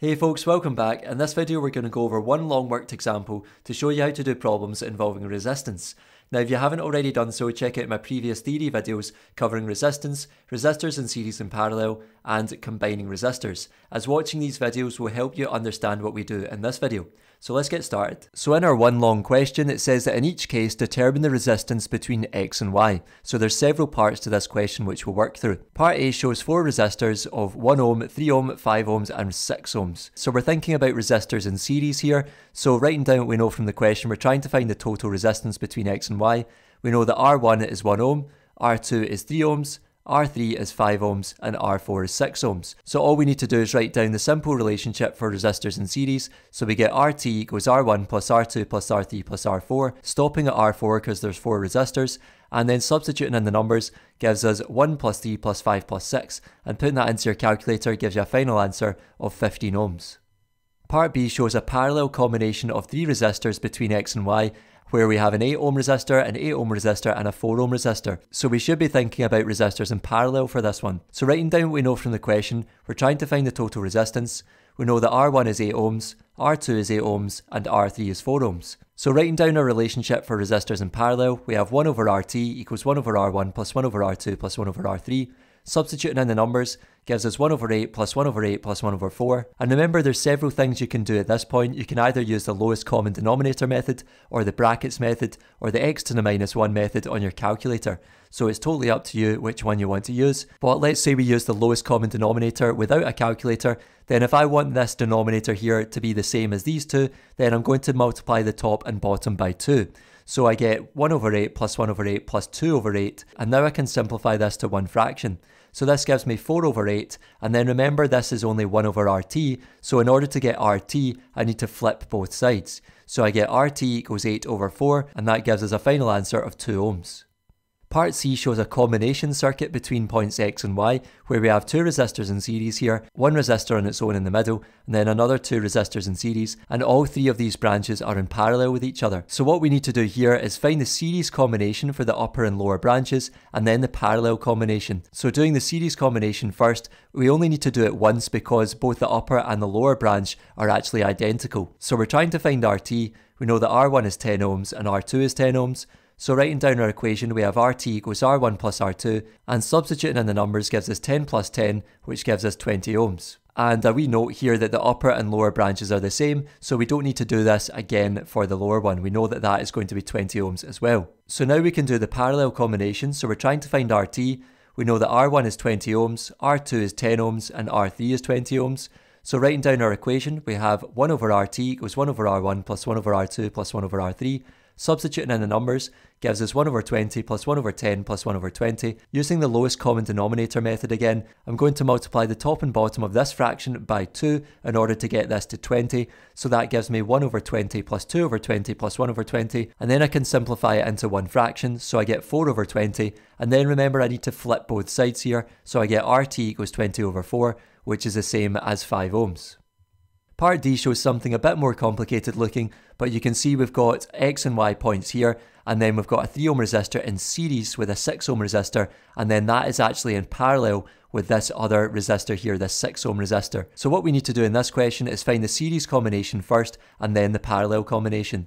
Hey folks, welcome back. In this video we're going to go over one long worked example to show you how to do problems involving resistance. Now if you haven't already done so, check out my previous theory videos covering resistance, resistors in series and parallel, and combining resistors, as watching these videos will help you understand what we do in this video. So let's get started. So in our one long question, it says that in each case, determine the resistance between X and Y. So there's several parts to this question which we'll work through. Part A shows four resistors of 1 ohm, 3 ohm, 5 ohms and 6 ohms. So we're thinking about resistors in series here. So writing down what we know from the question, we're trying to find the total resistance between X and Y. We know that R1 is 1 ohm, R2 is 3 ohms, R3 is 5 ohms and R4 is 6 ohms. So all we need to do is write down the simple relationship for resistors in series. So we get RT equals R1 plus R2 plus R3 plus R4, stopping at R4 because there's 4 resistors, and then substituting in the numbers gives us 1 plus 3 plus 5 plus 6, and putting that into your calculator gives you a final answer of 15 ohms. Part B shows a parallel combination of three resistors between X and Y where we have an 8 ohm resistor, an 8 ohm resistor and a 4 ohm resistor. So we should be thinking about resistors in parallel for this one. So writing down what we know from the question, we're trying to find the total resistance. We know that R1 is 8 ohms, R2 is 8 ohms and R3 is 4 ohms. So writing down our relationship for resistors in parallel, we have 1 over RT equals 1 over R1 plus 1 over R2 plus 1 over R3. Substituting in the numbers gives us 1 over 8 plus 1 over 8 plus 1 over 4. And remember there's several things you can do at this point. You can either use the lowest common denominator method, or the brackets method, or the x to the minus 1 method on your calculator. So it's totally up to you which one you want to use. But let's say we use the lowest common denominator without a calculator, then if I want this denominator here to be the same as these two, then I'm going to multiply the top and bottom by 2. So I get 1 over 8 plus 1 over 8 plus 2 over 8, and now I can simplify this to one fraction. So this gives me 4 over 8, and then remember this is only 1 over RT, so in order to get RT, I need to flip both sides. So I get RT equals 8 over 4, and that gives us a final answer of 2 ohms. Part C shows a combination circuit between points X and Y, where we have two resistors in series here, one resistor on its own in the middle, and then another two resistors in series, and all three of these branches are in parallel with each other. So what we need to do here is find the series combination for the upper and lower branches, and then the parallel combination. So doing the series combination first, we only need to do it once because both the upper and the lower branch are actually identical. So we're trying to find RT, we know that R1 is 10 ohms and R2 is 10 ohms, so writing down our equation, we have RT equals R1 plus R2, and substituting in the numbers gives us 10 plus 10, which gives us 20 ohms. And a wee note here that the upper and lower branches are the same, so we don't need to do this again for the lower one. We know that that is going to be 20 ohms as well. So now we can do the parallel combination. So we're trying to find RT. We know that R1 is 20 ohms, R2 is 10 ohms, and R3 is 20 ohms. So writing down our equation, we have 1 over RT equals 1 over R1 plus 1 over R2 plus 1 over R3 Substituting in the numbers gives us 1 over 20 plus 1 over 10 plus 1 over 20. Using the lowest common denominator method again, I'm going to multiply the top and bottom of this fraction by 2 in order to get this to 20. So that gives me 1 over 20 plus 2 over 20 plus 1 over 20. And then I can simplify it into one fraction, so I get 4 over 20. And then remember I need to flip both sides here, so I get RT equals 20 over 4, which is the same as 5 ohms. Part D shows something a bit more complicated looking, but you can see we've got X and Y points here, and then we've got a 3 ohm resistor in series with a 6 ohm resistor, and then that is actually in parallel with this other resistor here, this 6 ohm resistor. So what we need to do in this question is find the series combination first, and then the parallel combination.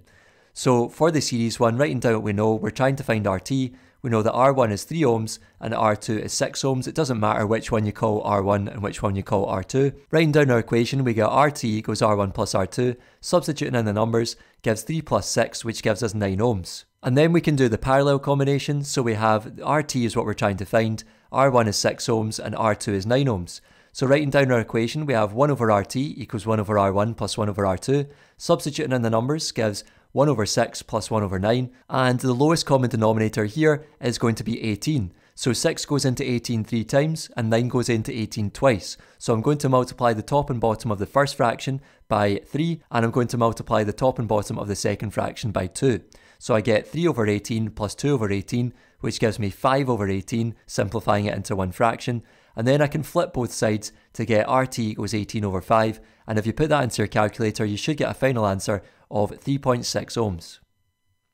So for the series one, writing down what we know, we're trying to find RT, we know that R1 is 3 ohms and R2 is 6 ohms. It doesn't matter which one you call R1 and which one you call R2. Writing down our equation, we get RT equals R1 plus R2. Substituting in the numbers gives 3 plus 6, which gives us 9 ohms. And then we can do the parallel combination. So we have RT is what we're trying to find, R1 is 6 ohms and R2 is 9 ohms. So writing down our equation, we have 1 over RT equals 1 over R1 plus 1 over R2. Substituting in the numbers gives 1 over 6 plus 1 over 9, and the lowest common denominator here is going to be 18. So 6 goes into 18 three times, and 9 goes into 18 twice. So I'm going to multiply the top and bottom of the first fraction by 3, and I'm going to multiply the top and bottom of the second fraction by 2. So I get 3 over 18 plus 2 over 18, which gives me 5 over 18, simplifying it into one fraction. And then I can flip both sides to get RT equals 18 over 5. And if you put that into your calculator, you should get a final answer of 3.6 ohms.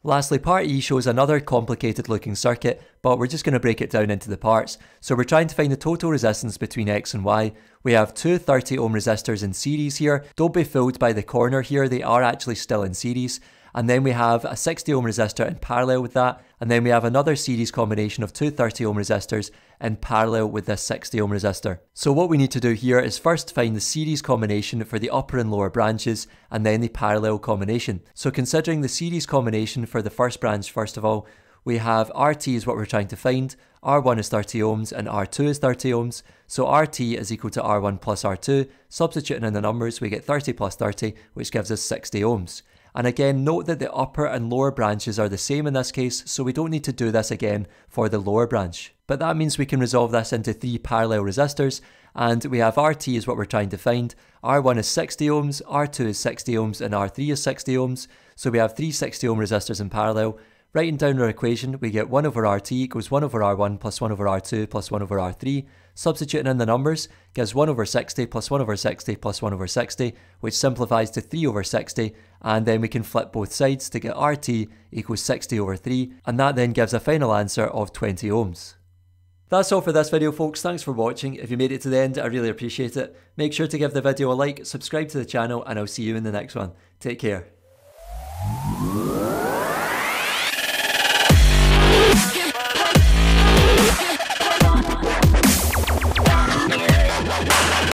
Lastly, part E shows another complicated looking circuit, but we're just going to break it down into the parts. So we're trying to find the total resistance between X and Y. We have two 30 ohm resistors in series here. Don't be fooled by the corner here, they are actually still in series. And then we have a 60 ohm resistor in parallel with that. And then we have another series combination of two 30 ohm resistors in parallel with this 60 ohm resistor. So what we need to do here is first find the series combination for the upper and lower branches and then the parallel combination. So considering the series combination for the first branch first of all, we have RT is what we're trying to find, R1 is 30 ohms and R2 is 30 ohms. So RT is equal to R1 plus R2. Substituting in the numbers, we get 30 plus 30, which gives us 60 ohms. And again, note that the upper and lower branches are the same in this case, so we don't need to do this again for the lower branch. But that means we can resolve this into three parallel resistors, and we have RT is what we're trying to find. R1 is 60 ohms, R2 is 60 ohms, and R3 is 60 ohms. So we have three 60 ohm resistors in parallel. Writing down our equation, we get 1 over RT equals 1 over R1 plus 1 over R2 plus 1 over R3. Substituting in the numbers gives 1 over 60 plus 1 over 60 plus 1 over 60, which simplifies to 3 over 60, and then we can flip both sides to get RT equals 60 over 3, and that then gives a final answer of 20 ohms. That's all for this video folks, thanks for watching. If you made it to the end, I really appreciate it. Make sure to give the video a like, subscribe to the channel, and I'll see you in the next one. Take care.